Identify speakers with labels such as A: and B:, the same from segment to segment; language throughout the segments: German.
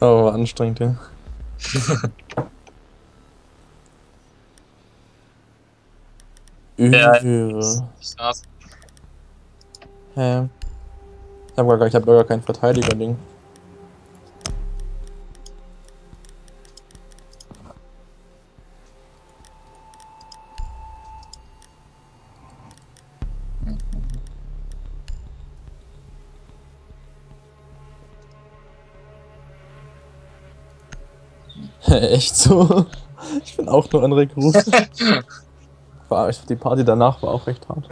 A: Oh, war anstrengend, ja.
B: Ja.
A: Übel.
B: Straße.
A: Hä? Ich hab gar, ich hab gar kein Verteidiger-Ding. Echt so? Ich bin auch nur ein Rekrut. Die Party danach war auch recht hart.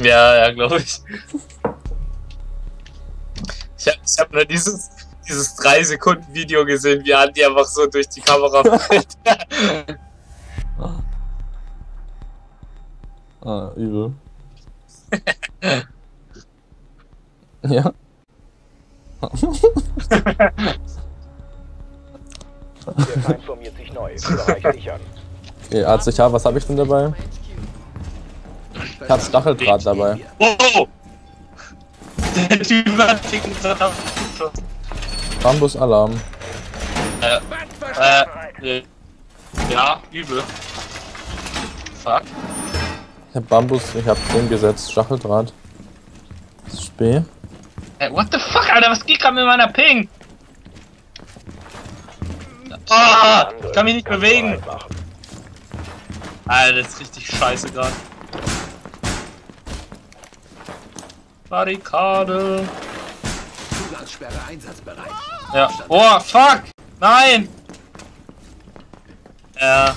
B: Ja, ja, glaube ich. Ich habe ich hab nur dieses, dieses 3-Sekunden-Video gesehen, wie Andi einfach so durch die Kamera fällt.
A: Ah, übel. ja.
C: Sichern.
A: Okay, ACH, was habe ich denn dabei? Ich hab Stacheldraht dabei.
B: oh! Der Typ hat.
A: Bambus Alarm.
B: Äh, äh, ja, übel. Fuck.
A: Ich hab Bambus, ich hab den gesetzt, Stacheldraht. Das ist Spee.
B: Hey, what the fuck, Alter, was geht gerade mit meiner Ping? Ah, ich kann mich nicht bewegen. Alter, das ist richtig scheiße gerade. Barrikade.
D: Zugangssperre einsatzbereit.
B: Ja. Oh, fuck! Nein! Ja,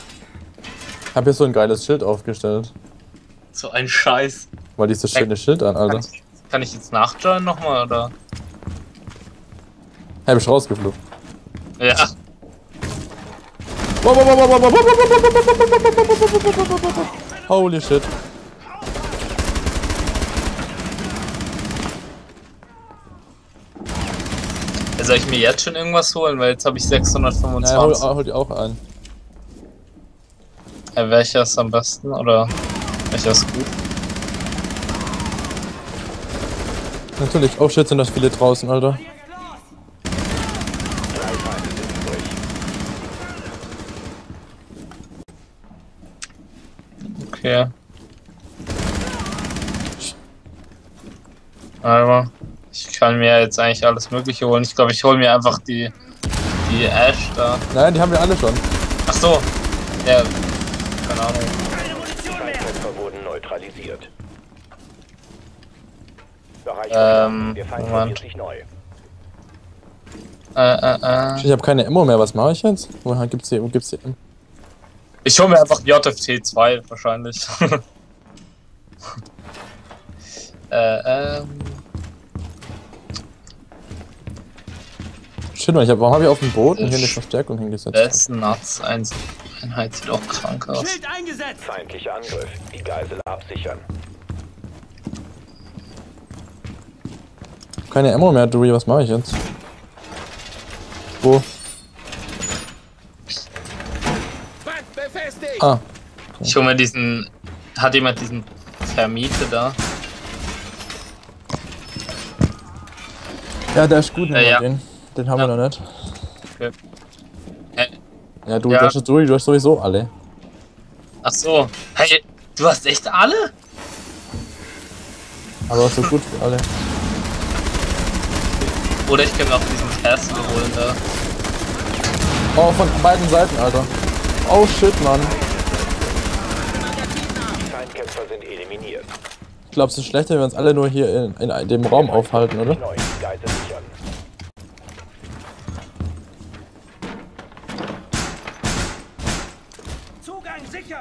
A: Ich hab hier so ein geiles Schild aufgestellt.
B: so ein Scheiß.
A: Weil dieses schöne Schild an,
B: Kann
A: Alter.
B: ich, kann ich jetzt nachjoinen nochmal, oder?
A: Hab ich rausgeflogen.
B: Ja.
A: Holy shit.
B: Soll ich mir jetzt schon irgendwas holen? Weil jetzt habe ich
A: Ja, hol,
B: 625.
A: hol die auch ein.
B: Ja, welcher ist am besten? Oder welcher ist gut?
A: Natürlich. Oh shit, sind das viele draußen, Alter.
C: Drei Feinde sind übrig.
B: Okay. Aber ich kann mir jetzt eigentlich alles Mögliche holen. Ich glaube, ich hole mir einfach die, die Ash da.
A: Nein, die haben wir alle schon.
B: Ach so. Ja. Keine Ahnung.
C: Feindkämpfer wurden neutralisiert.
B: Ähm,
C: Feind
B: Moment. Äh, äh, äh.
A: Ich habe keine Ammo mehr. Was mache ich jetzt? Woher gibt's hier? Wo gibt's hier?
B: Ich hole mir einfach JFT 2 wahrscheinlich. äh, ähm.
A: Shit, ich hab, warum habe ich auf dem Boden hier eine Verstärkung hingesetzt?
B: Besten Nuts Einheit sieht auch krank aus.
D: Schild eingesetzt.
C: Feindlicher Angriff. Die Geisel absichern.
A: Keine Ammo mehr, Dewey. Was mache ich jetzt? Wo? Ah,
B: Ich hole mir diesen. Hat jemand diesen Vermiete da?
A: ja, der ist gut.
B: Äh,
A: nehmen wir
B: ja.
A: Den. Den haben wir noch nicht.
B: Okay. Hä?
A: Ja, du,
B: Ja.
A: Dewey, du hast sowieso alle.
B: Ach so. Hey, du hast echt alle?
A: Aber auch so gut wie alle.
B: Oder ich kann mir auch diesen Castle holen da.
A: Oh, von beiden Seiten, Alter. Oh shit, Mann.
C: Die Feindkämpfer sind eliminiert.
A: Ich glaube, es ist schlechter, wenn wir uns alle nur hier in, in dem Raum aufhalten, oder?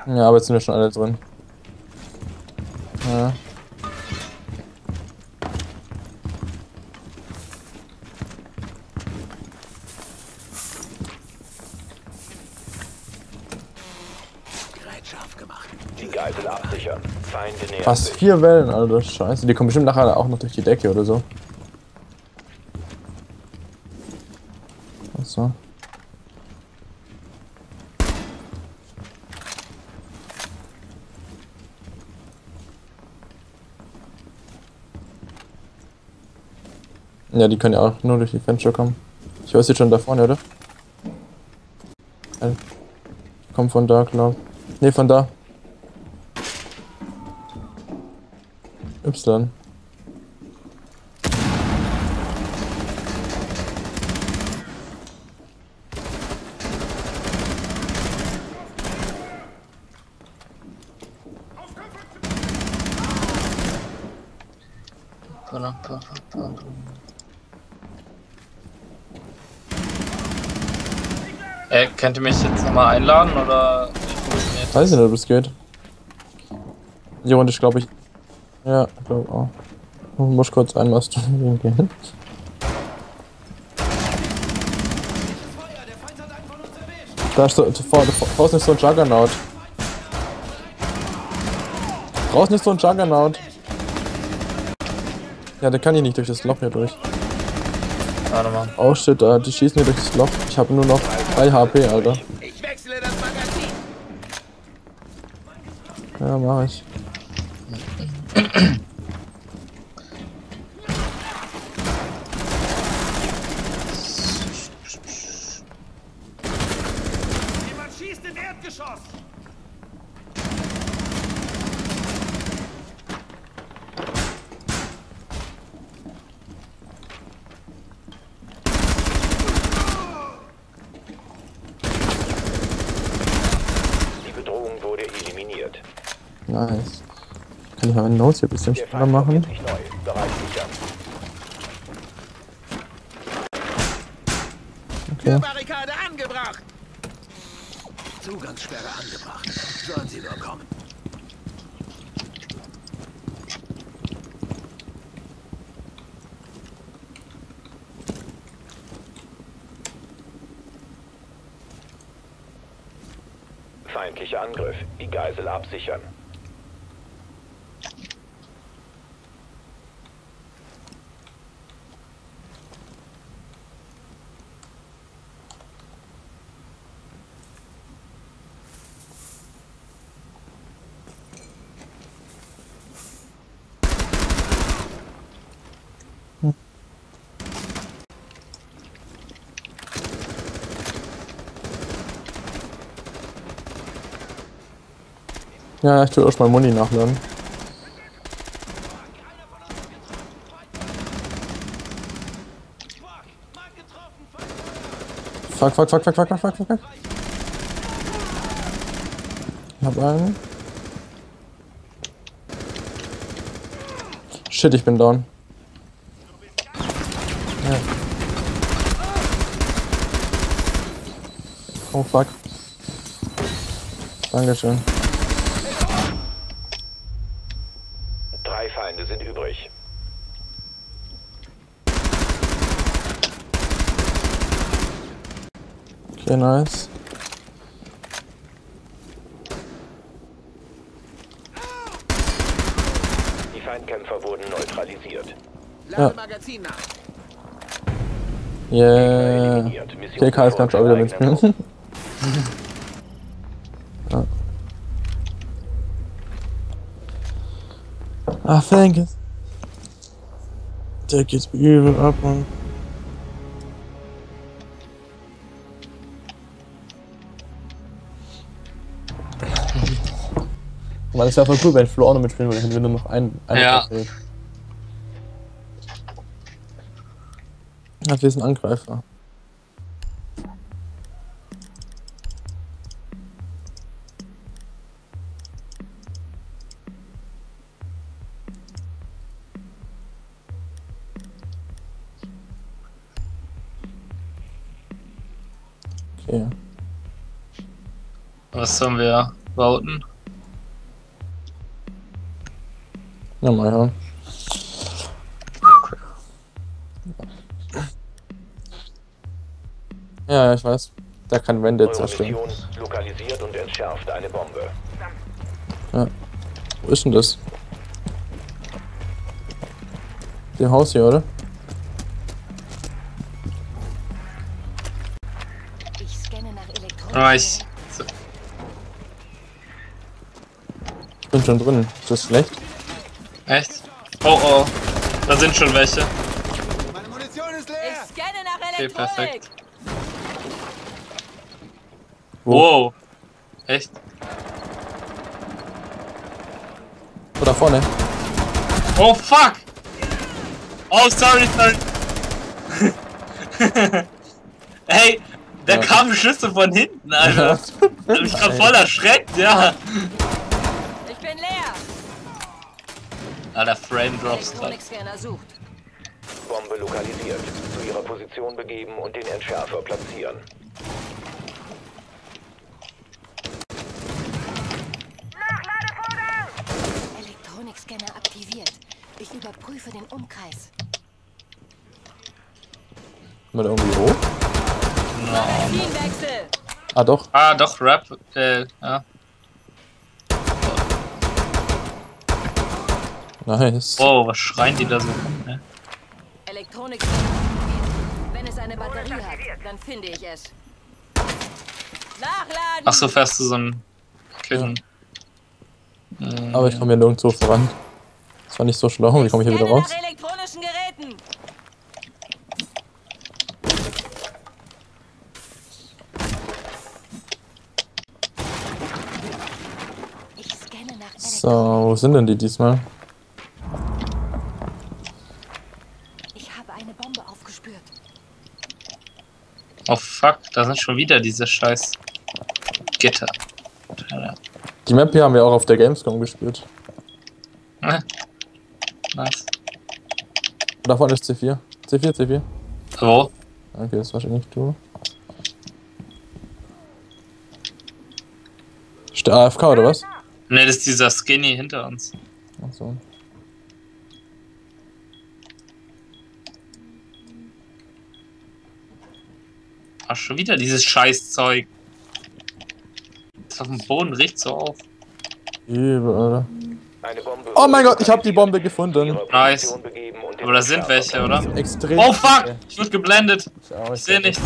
A: Ja, aber jetzt sind wir schon alle drin. Ja. Fast vier Wellen, Alter. Scheiße. Die kommen bestimmt nachher auch noch durch die Decke oder so. Achso. Ja, die können ja auch nur durch die Fenster kommen. Ich weiß jetzt schon da vorne, oder? Ein- Komm von da, glaub. Nee, von da. Y.
B: Äh, könnt ihr mich jetzt nochmal einladen oder funktioniert?
A: Weiß ich nicht, ob es geht. Jo, und ich glaube ich. Ja, ich glaube auch. Ich muss kurz einmasturbieren gehen. Da ist so, vor, draußen ist so ein Juggernaut. Draußen ist so ein Juggernaut. Ja, der kann hier nicht durch das Loch hier durch.
B: Warte mal.
A: Oh shit, äh, die schießen hier durch das Loch. Ich habe nur noch 3 HP, Alter.
D: Ich wechsle das Magazin.
A: Ja, mach ich.
D: Jemand schießt im Erdgeschoss.
C: Die Bedrohung wurde eliminiert.
A: Nice. Kann ich meine Notes hier ein bisschen schneller machen? Okay.
D: Barrikade angebracht. Zugangssperre angebracht. Sollen Sie nur kommen.
C: Feindlicher Angriff. Die Geisel absichern.
A: Ja, ich tue erstmal Muni nachladen. Fuck, fuck, fuck, fuck, fuck, fuck, fuck, fuck. Ich hab einen. Shit, ich bin down. Ja. Oh fuck. Dankeschön. Sehr nice.
C: Die Feindkämpfer wurden neutralisiert.
D: Ja.
A: Yeah. TK ist ganz schon wieder mitspielen. ja. Ah, thank you. Der geht's übel ab, Mann. Man, das wäre voll cool, wenn Flo auch noch mitspielen würde, hätten wir nur noch ein, eine
B: Ja.
A: Ja, wir sind Angreifer. Okay.
B: Was sollen wir voten?
A: Ja, mal hören. Ja, ja, ich weiß. Der kann Wände zerstören.
C: Lokalisiert und entschärft eine Bombe.
A: Wo ist denn das? Dem Haus hier, oder?
E: Ich scanne nach Elektronik.
B: Ich. So,
A: Ich bin schon drin. Ist das schlecht?
B: Echt? Oh oh. Da sind schon welche.
D: Meine Munition ist leer.
E: Ich scanne nach
B: Okay, perfekt.
A: Wo?
B: Wow. Echt?
A: Oh, da vorne.
B: Oh fuck! Oh, sorry, sorry. hey, da
A: Ja.
B: kamen Schüsse von hinten, Alter. Ich hab mich grad voll erschreckt, ja.
E: Ich bin leer.
B: Alter, Frame Drops
E: sucht.
C: Bombe lokalisiert. Zu ihrer Position begeben und den Entschärfer platzieren.
E: Elektronikscanner aktiviert. Ich überprüfe den Umkreis.
A: Mal irgendwie hoch.
E: Magazinwechsel.
A: Ah, doch.
B: Ah, doch, Rap. Äh, ja.
A: Nice.
B: Wow, was schreien die da so rum, ne?
E: Aktiviert. Wenn es eine Batterie hat, dann finde ich es. Nachladen.
B: Ach so, fährst du so ein Kitten. Hm,
A: Aber ich komme hier nirgendwo voran. Das war nicht so schlau. Wie komme ich hier wieder raus?
E: elektronischen Geräten.
A: So, wo sind denn die diesmal?
E: Ich habe eine Bombe aufgespürt.
B: Oh fuck, da sind schon wieder diese scheiß Gitter.
A: Die Map hier haben wir auch auf der Gamescom gespielt.
B: Ne? Nice.
A: Da vorne ist C4. C4, C4.
B: Wo?
A: Okay, das ist wahrscheinlich du. Ist der AFK oder was?
B: Ne, das ist dieser Skinny hinter uns.
A: Achso.
B: Ach, schon wieder dieses Scheißzeug. Das auf dem Boden riecht so auf.
A: Übel, Alter.
C: Eine Bombe
A: Oh mein Gott, ich habe die Bombe gefunden.
B: Nice. Aber da sind welche, oder?
A: Extrem.
B: Oh fuck! Ich wurde geblendet.
A: Ich, auch,
B: Ich sehe nichts.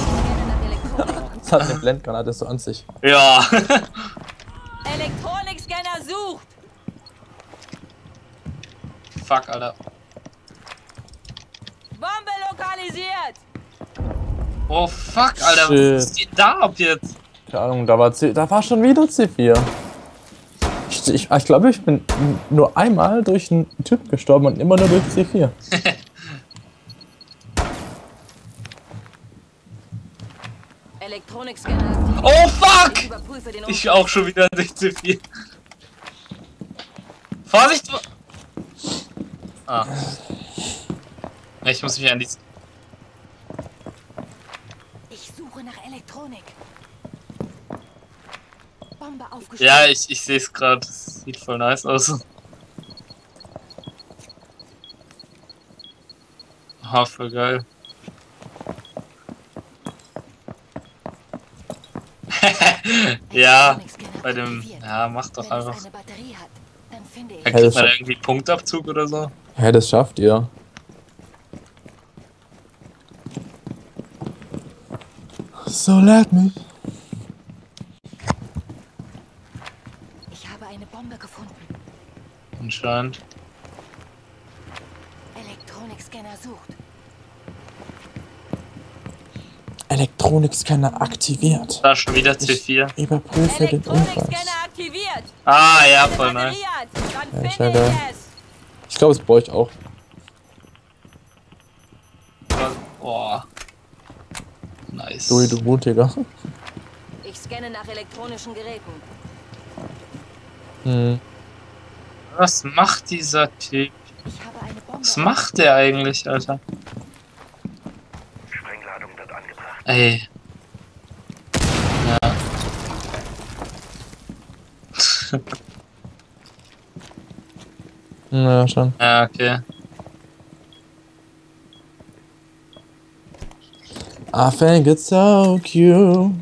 A: Das hat eine Blendgranate so an sich.
B: Ja.
E: Elektronikscanner sucht.
B: fuck, Alter.
E: Bombe lokalisiert.
B: Oh fuck, Alter.
A: Shit.
B: Was geht da ab jetzt?
A: Keine Ahnung, da war, C da war schon wieder C4. Ich, ich, ich glaube, ich bin nur einmal durch einen Typ gestorben und immer nur durch C4.
E: Elektronikscanner aktiviert.
B: Oh fuck!
E: Ich
B: auch schon wieder durch C4. Vorsicht! Ah. Ich muss mich an die.
E: Ich suche nach Elektronik. Bombe aufgespürt.
B: Ja, ich, ich sehe es gerade. Sieht voll nice aus. Ah, voll geil. ja, bei dem. Ja, mach doch einfach.
E: hat, dann
B: kriegt man irgendwie Punktabzug oder so.
A: Hä, das schafft ihr. So let me.
E: Ich habe eine Bombe gefunden.
B: Anscheinend.
E: Elektronikscanner sucht.
A: Elektronikscanner aktiviert.
B: Da schon wieder C4.
A: Überprüfe den Umkreis.
E: Elektronikscanner aktiviert.
B: Ah, ja, voll nice.
A: Ja,
E: ich.
A: Ich glaube, es brauche ich auch.
B: Nice.
A: Louis, du Mutiger.
E: Ich scanne nach elektronischen Geräten.
A: Hm.
B: Was macht dieser Typ? Was macht der eigentlich, Alter?
C: Sprengladung wird angebracht.
B: Ey. Ja.
A: Ja, schon.
B: Ja, okay.
A: I think it's so cute.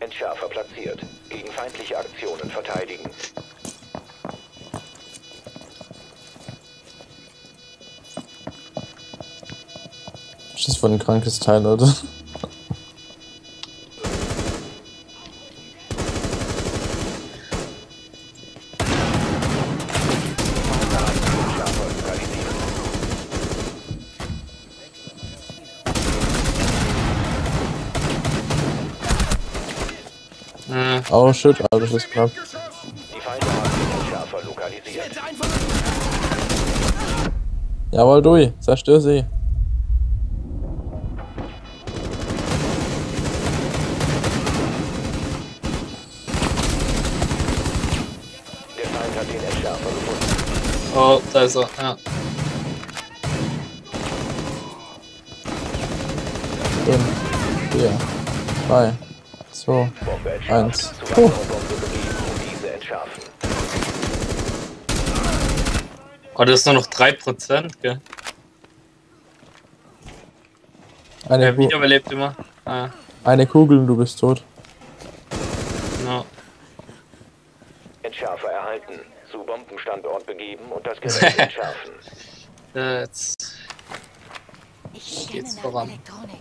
C: Entschärfer platziert. Gegen feindliche Aktionen verteidigen.
A: Das ist voll ein krankes Teil, Leute. Oh shit, Alter, das ist knapp.
C: Die Feinde haben den Entschärfer lokalisiert.
D: Jetzt einfach
A: Jawohl, Dui, zerstör sie.
C: Der Feind hat den Entschärfer gefunden.
B: Oh, da ist er. Ja.
A: 5, 4, 3, 2,
C: Bombe entschärfen.
A: Eins.
C: Entschärfen.
B: Oh, das ist nur noch 3%, gell?
A: eine,
B: Der
A: Ku
B: Video überlebt immer. Ah,
A: eine Kugel und du bist tot.
B: no.
C: Entschärfer erhalten. Zu Bombenstandort begeben und das Gerät entschärfen.
B: Äh, Jetzt. Geht's voran.
E: Elektronik.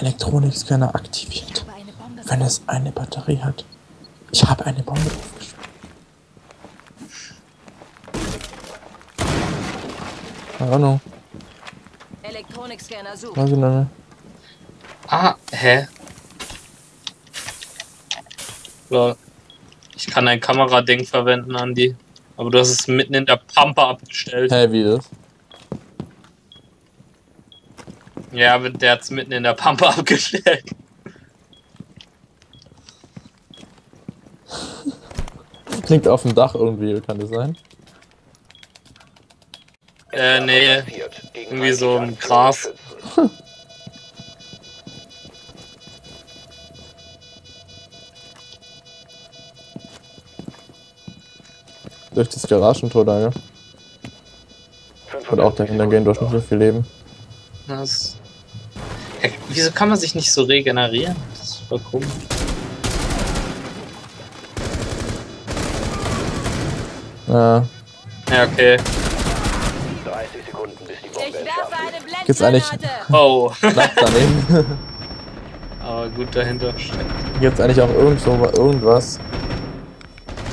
A: Elektronikscanner aktiviert, wenn es eine Batterie hat. Ich habe eine Bombe draufgeschmissen. Keine Ahnung,
E: Elektronikscanner sucht.
A: weiß ich nicht mehr.
B: Ah, hä? Lol. Ich kann ein Kamerading verwenden, Andi. Aber du hast es mitten in der Pampe abgestellt.
A: Hä, wie das?
B: Ja, der hat's mitten in der Pampe abgestellt.
A: Liegt auf dem Dach irgendwie, kann das sein?
B: Äh, nee. Irgendwie so im Gras.
A: Durch das Garagentor da, ja. Und auch dahinter gehen durch nicht so viel Leben.
B: Das. Wieso kann man sich nicht so regenerieren? Das ist voll komisch.
A: Ja.
B: Ja, okay.
C: 30 Sekunden, bis die
E: Ich
C: Bombe
E: eine
A: Gibt's eigentlich-.
B: Oh.
A: Knapp daneben.
B: Aber gut dahinter steckt.
A: Gibt es eigentlich auch irgend so, irgendwas,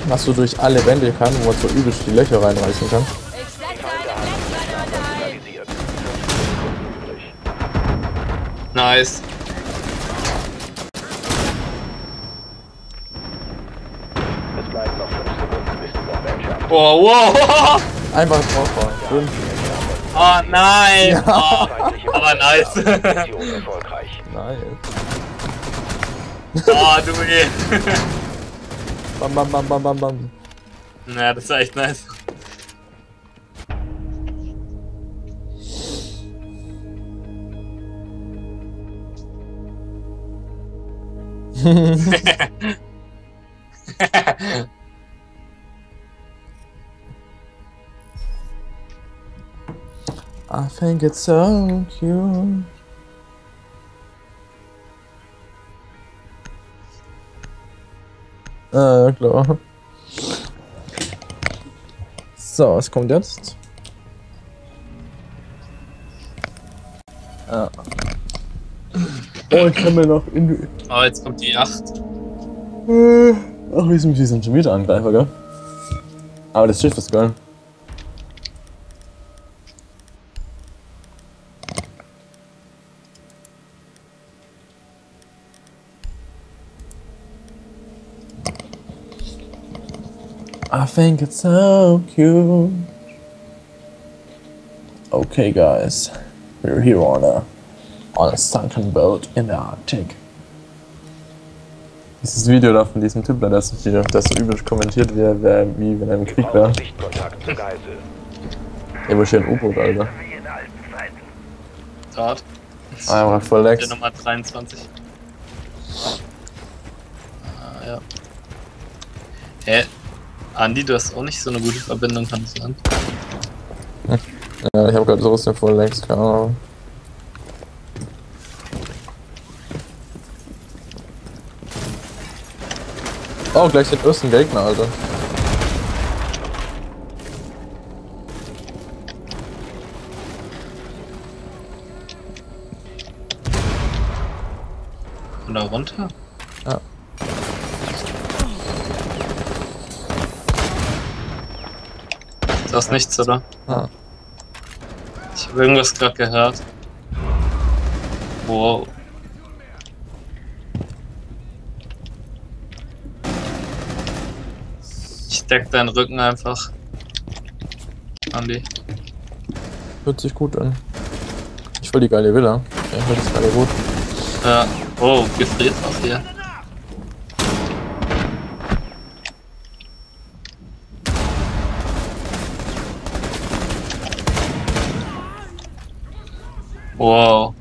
A: was so durch alle Wände kann, wo man so übelst die Löcher reinreißen kann?
E: Ich setze eine Blendgranate ein.
C: lokalisiert. 15 Sekunden übrig.
B: Nice.
C: Es bleiben noch 5 Sekunden, bis die Bombe entschärft.
B: Oh, wow.
A: Einfach draufhauen. Fünf.
B: Oh nein. Oh,
C: Feindliche
B: aber nice.
C: Mission erfolgreich.
A: Nice.
B: oh du eh.
A: Bam, bam, bam, bam, bam, bam.
B: Ja, das war echt nice.
A: I think it's so cute. Ah, ja, klar. So, was kommt jetzt? Ah. Oh, ich kann mir noch in die.
B: Oh, jetzt kommt die 8.
A: Äh, Ach, wir sind, wir sind schon wieder Angreifer, gell? Aber das Schiff ist geil. I think it's so cute. Okay, guys, we're here on a on a sunken boat in the Arctic. Dieses Video da von diesem Typ, der so, hier, der so übel kommentiert, er- wer, wie wenn er im Krieg wäre.
C: Geisel.
A: Der war hier ein U-Boot, Alter.
B: Grad.
A: Einfach voll
B: Der
A: Lex.
B: Nummer 23. Ah, ja. Hä? Andi, du hast auch nicht so eine gute Verbindung, kann es sein?
A: Ja, ich hab grad so was voll Lex, keine Ahnung. Oh, gleich den ersten Gegner, Alter.
B: Oder runter?
A: Ja.
B: Das ist nichts, oder?
A: Ja.
B: Ich habe irgendwas gerade gehört. Wow. Deck deinen Rücken einfach. Andi.
A: Hört sich gut an. Ich will die geile Villa. Ja, ich will das geile Rot.
B: Ja. Oh, gefriert auch hier. Wow.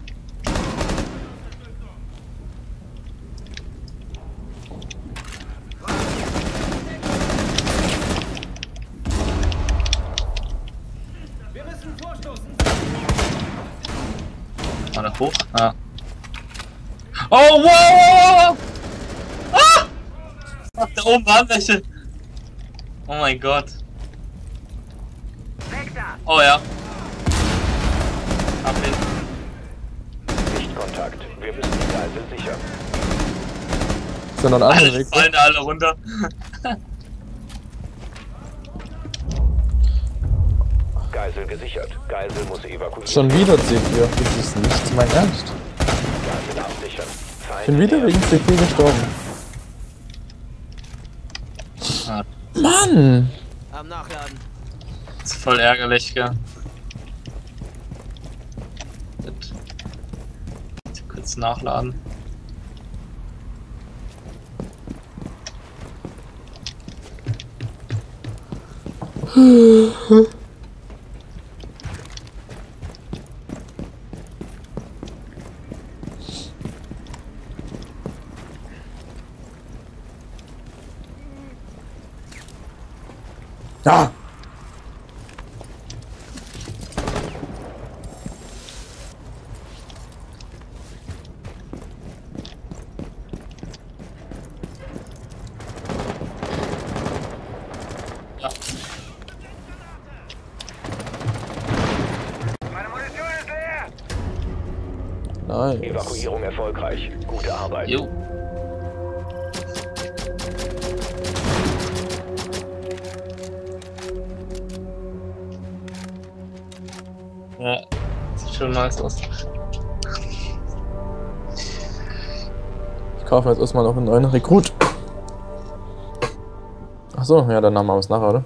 B: Hoch. Ah. Oh, wow! Ah! Ach, da oben waren welche. Oh mein Gott. Oh ja. Hab ihn.
C: Sichtkontakt. Wir müssen die Geisel sichern.
A: Da noch
B: Alle
A: Weg?
B: fallen alle runter.
C: Geisel gesichert. Geisel muss evakuiert
A: Schon wieder C4. Das ist nicht mein Ernst.
C: Geisel absichern. Feind
A: Ich bin wieder wegen C4 gestorben.
B: Ah.
A: Mann!
D: Am Nachladen.
B: ist voll ärgerlich, gell. Kurz nachladen.
A: Ja!
B: Ja.
A: Nice.
C: Evakuierung erfolgreich. Gute Arbeit.
B: Jo. Ja, sieht schon nice aus.
A: Ich kaufe jetzt erstmal noch einen neuen Rekrut. Achso, ja, dann machen wir es nachher, oder?